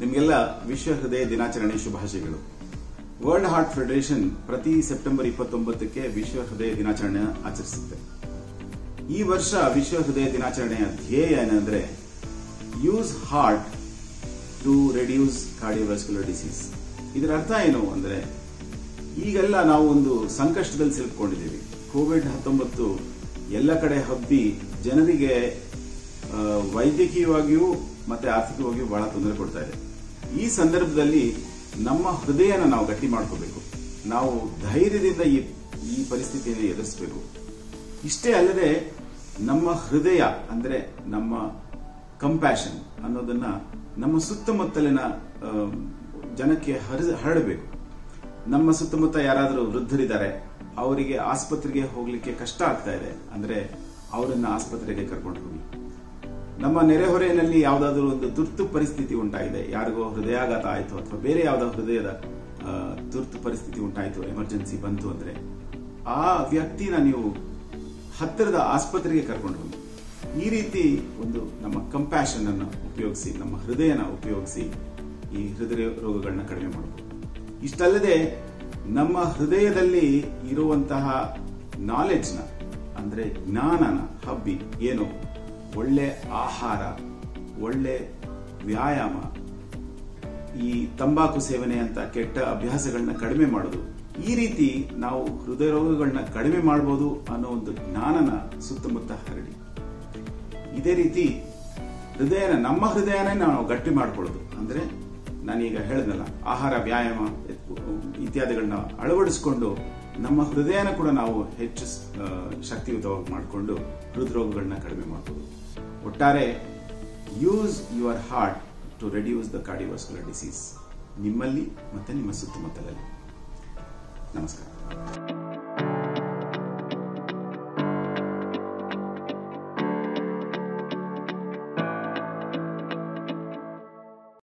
ನಿಮಗೆಲ್ಲ ವಿಶ್ವ ಹೃದಯ ದಿನಾಚರಣೆ ಶುಭಾಶಯಗಳು. ವರ್ಲ್ಡ್ ಹಾರ್ಟ್ ಫೆಡರೇಷನ್ ಪ್ರತಿ ಸೆಪ್ಟೆಂಬರ್ ಇಪ್ಪತ್ತೊಂಬತ್ತಕ್ಕೆ ವಿಶ್ವ ಹೃದಯ ದಿನಾಚರಣೆ ಆಚರಿಸುತ್ತೆ. ಈ ವರ್ಷ ವಿಶ್ವ ಹೃದಯ ದಿನಾಚರಣೆಯ ಧ್ಯೇಯ ಏನಂದ್ರೆ use heart to reduce cardiovascular disease ಇದರ ಅರ್ಥ ಏನು ಅಂದ್ರೆ, ಈಗೆಲ್ಲ ನಾವು ಒಂದು ಸಂಕಷ್ಟದಲ್ಲಿ ಸಿಲುಕೊಂಡಿದ್ದೀವಿ ಕೋವಿಡ್ ಹತ್ತೊಂಬತ್ತು ಎಲ್ಲ ಕಡೆ ಹಬ್ಬಿ ಜನರಿಗೆ ವೈದ್ಯಕೀಯವಾಗಿಯೂ ಮತ್ತೆ ಆರ್ಥಿಕವಾಗಿ ಬಹಳ ತೊಂದರೆ ಕೊಡ್ತಾ ಇದೆ. ಈ ಸಂದರ್ಭದಲ್ಲಿ ನಮ್ಮ ಹೃದಯನ ನಾವು ಗಟ್ಟಿ ಮಾಡ್ಕೋಬೇಕು. ನಾವು ಧೈರ್ಯದಿಂದ ಈ ಈ ಪರಿಸ್ಥಿತಿಯನ್ನು ಎದುರಿಸಬೇಕು. ಇಷ್ಟೇ ಅಲ್ಲದೆ ನಮ್ಮ ಹೃದಯ ಅಂದ್ರೆ ನಮ್ಮ ಕಂಪ್ಯಾಷನ್ ಅನ್ನೋದನ್ನ ನಮ್ಮ ಸುತ್ತಮುತ್ತಲಿನ ಜನಕ್ಕೆ ಹರಡಬೇಕು. ನಮ್ಮ ಸುತ್ತಮುತ್ತ ಯಾರಾದರೂ ವೃದ್ಧರಿದ್ದಾರೆ, ಅವರಿಗೆ ಆಸ್ಪತ್ರೆಗೆ ಹೋಗ್ಲಿಕ್ಕೆ ಕಷ್ಟ ಆಗ್ತಾ ಇದೆ, ಅಂದ್ರೆ ಅವರನ್ನ ಆಸ್ಪತ್ರೆಗೆ ಕರ್ಕೊಂಡು ಹೋಗಿ ನಮ್ಮ ನೆರೆಹೊರೆಯಲ್ಲಿ ಯಾವುದಾದ್ರೂ ಒಂದು ತುರ್ತು ಪರಿಸ್ಥಿತಿ ಉಂಟಾಗಿದೆ, ಯಾರಿಗೋ ಹೃದಯಾಘಾತ ಆಯಿತು ಅಥವಾ ಬೇರೆ ಯಾವುದೋ ಹೃದಯದ ತುರ್ತು ಪರಿಸ್ಥಿತಿ ಉಂಟಾಯಿತು ಎಮರ್ಜೆನ್ಸಿ ಬಂತು ಅಂದ್ರೆ, ಆ ವ್ಯಕ್ತಿನ ನೀವು ಹತ್ತಿರದ ಆಸ್ಪತ್ರೆಗೆ ಕರ್ಕೊಂಡು ಹೋಗಿ. ಈ ರೀತಿ ಒಂದು ನಮ್ಮ ಕಂಪ್ಯಾಷನ್ ಅನ್ನು ಉಪಯೋಗಿಸಿ, ನಮ್ಮ ಹೃದಯನ ಉಪಯೋಗಿಸಿ ಈ ಹೃದಯ ರೋಗಗಳನ್ನ ಕಡಿಮೆ ಮಾಡಬಹುದು ಇಷ್ಟಲ್ಲದೆ ನಮ್ಮ ಹೃದಯದಲ್ಲಿ ಇರುವಂತಹ ನಾಲೆಡ್ಜ್ನ ಅಂದ್ರೆ ಜ್ಞಾನನ ಹಬ್ಬಿ, ಏನು? ಒಳ್ಳೆ ಆಹಾರ, ಒಳ್ಳೆ ವ್ಯಾಯಾಮ, ಈ ತಂಬಾಕು ಸೇವನೆ ಅಂತ ಕೆಟ್ಟ ಅಭ್ಯಾಸಗಳನ್ನ ಕಡಿಮೆ ಮಾಡೋದು, ಈ ರೀತಿ ನಾವು ಹೃದಯ ರೋಗಗಳನ್ನ ಕಡಿಮೆ ಮಾಡಬಹುದು ಅನ್ನೋ ಒಂದು ಜ್ಞಾನನ ಸುತ್ತಮುತ್ತ ಹರಡಿ. ಇದೇ ರೀತಿ ಹೃದಯನ, ನಮ್ಮ ಹೃದಯನೇ ನಾವು ಗಟ್ಟಿ ಮಾಡ್ಕೊಳ್ಳೋದು. ಅಂದ್ರೆ ನಾನೀಗ ಹೇಳಿದ್ನಲ್ಲ, ಆಹಾರ, ವ್ಯಾಯಾಮ ಇತ್ಯಾದಿಗಳನ್ನ ಅಳವಡಿಸಿಕೊಂಡು ನಮ್ಮ ಹೃದಯನ ಕೂಡ ನಾವು ಹೆಚ್ಚು ಶಕ್ತಿಯುತವಾಗಿ ಮಾಡಿಕೊಂಡು ಹೃದ್ರೋಗಗಳನ್ನ ಕಡಿಮೆ ಮಾಡಬಹುದು ಒಟ್ಟಾರೆ use your heart to reduce the cardiovascular disease ನಿಮ್ಮಲ್ಲಿ ಮತ್ತೆ ನಿಮ್ಮ ಸುತ್ತಮುತ್ತಲಲ್ಲಿ. ನಮಸ್ಕಾರ.